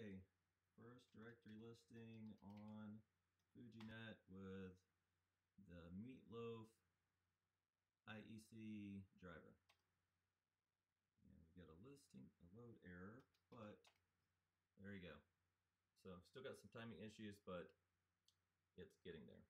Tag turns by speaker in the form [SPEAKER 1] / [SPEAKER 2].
[SPEAKER 1] Okay, first directory listing on FujiNet with the Meatloaf IEC driver. And we got a listing, a load error, but there you go. So still got some timing issues, but it's getting there.